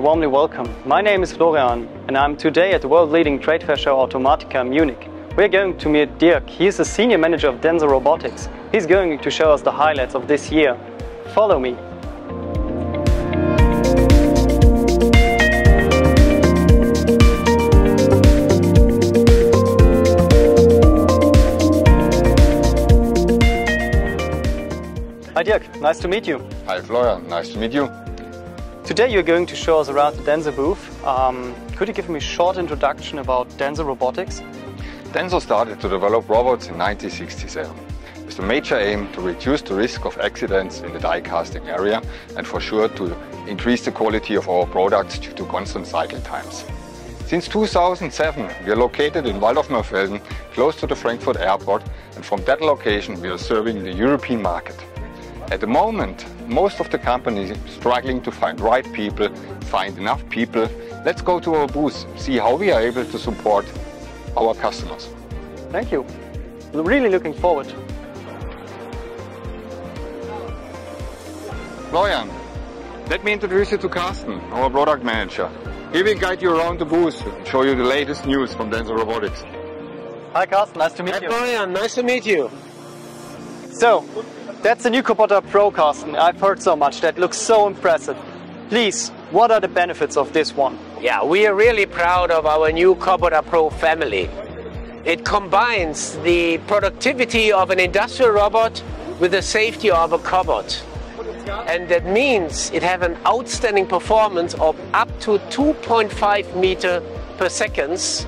warmly welcome. My name is Florian and I'm today at the world-leading trade fair show Automatica Munich. We're going to meet Dirk. He's the senior manager of Denso Robotics. He's going to show us the highlights of this year. Follow me. Hi Dirk, nice to meet you. Hi Florian, nice to meet you. Today you're going to show us around the Denso booth. Um, could you give me a short introduction about Denso Robotics? Denso started to develop robots in 1967 with the major aim to reduce the risk of accidents in the die casting area and for sure to increase the quality of our products due to constant cycle times. Since 2007 we are located in Walldorf-Mörfelden, close to the Frankfurt airport and from that location we are serving the European market. At the moment, most of the companies struggling to find right people, find enough people. Let's go to our booth, see how we are able to support our customers. Thank you. I'm Really looking forward. Florian, let me introduce you to Carsten, our product manager. He will guide you around the booth and show you the latest news from Denso Robotics. Hi Carsten, nice to meet Hi you. Hi Florian, nice to meet you. So, that's the new COBOTTA PRO, Carsten. I've heard so much. That looks so impressive. Please, what are the benefits of this one? Yeah, we are really proud of our new COBOTTA PRO family. It combines the productivity of an industrial robot with the safety of a cobot. And that means it has an outstanding performance of up to 2.5 meter per seconds.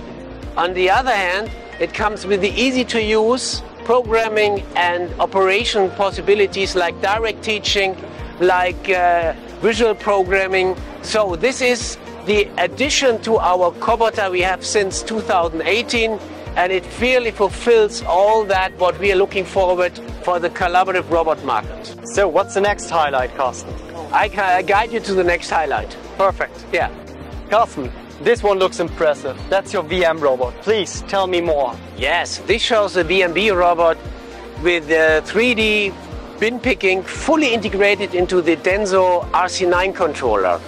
On the other hand, it comes with the easy to use programming and operation possibilities like direct teaching, like uh, visual programming. So this is the addition to our COBOTTA we have since 2018 and it really fulfills all that what we are looking forward for the collaborative robot market. So, what's the next highlight, Carsten? I can I guide you to the next highlight. Perfect. Yeah. Carsten, this one looks impressive. That's your VM robot. Please tell me more. Yes, this shows the VMB robot with uh, the 3D bin picking fully integrated into the Denso RC9 controller.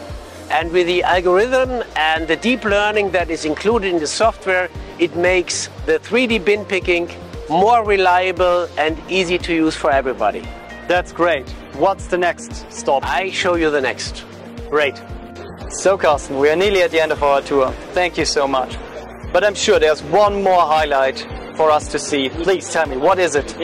And with the algorithm and the deep learning that is included in the software, it makes the 3D bin picking more reliable and easy to use for everybody. That's great. What's the next stop? I show you the next. Great. So, Carsten, we are nearly at the end of our tour. Thank you so much. But I'm sure there's one more highlight for us to see. Please tell me, what is it?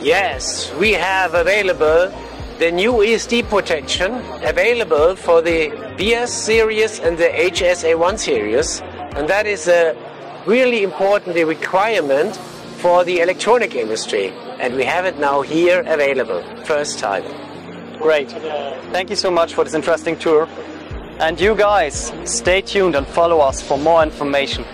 Yes, we have available the new ESD protection available for the BS series and the HSA1 series. And that is a really important requirement for the electronic industry. And we have it now here available, first time. Great. Thank you so much for this interesting tour. And you guys, stay tuned and follow us for more information.